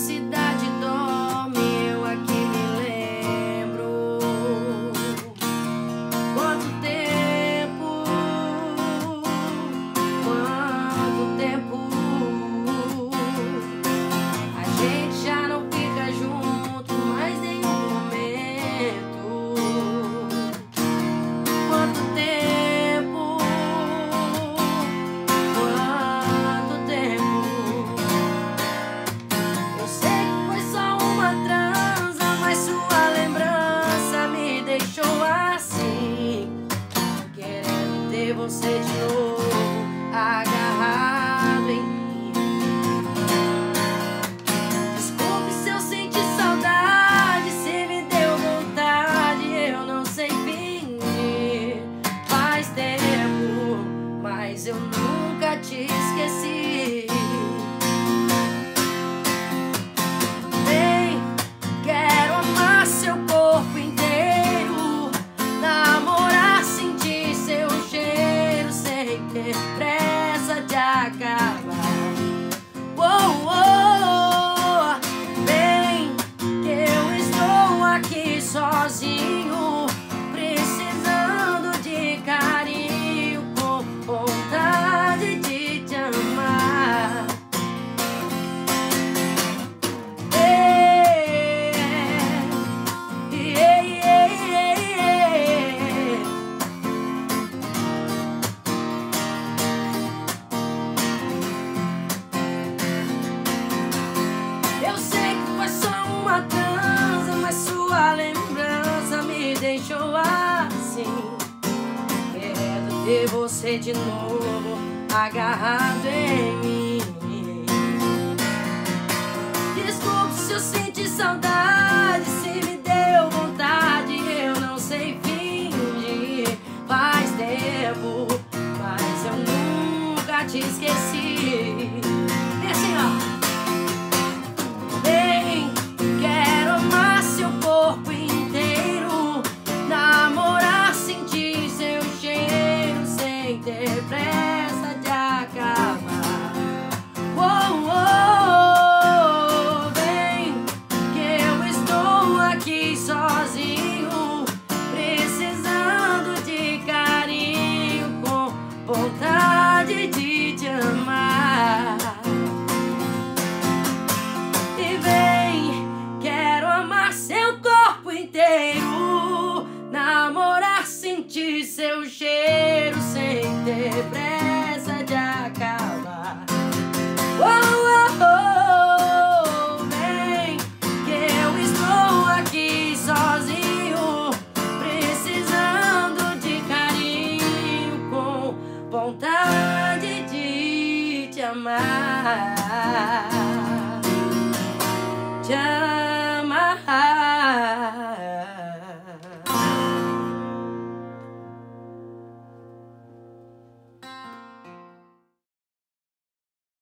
cidade. Você de novo agarrado em mim. Desculpe se eu senti saudade, se me deu vontade, eu não sei fingir. Faz tempo, mas eu nunca deixou assim. Querendo ter você de novo agarrado em mim. Desculpe se eu senti saudade Se me deu vontade eu não sei fingir Faz tempo, mas eu nunca te esqueci seu cheiro sem ter pressa de acabar. Oh, oh, oh, vem que eu estou aqui sozinho, precisando de carinho, com vontade de te amar. Te amar.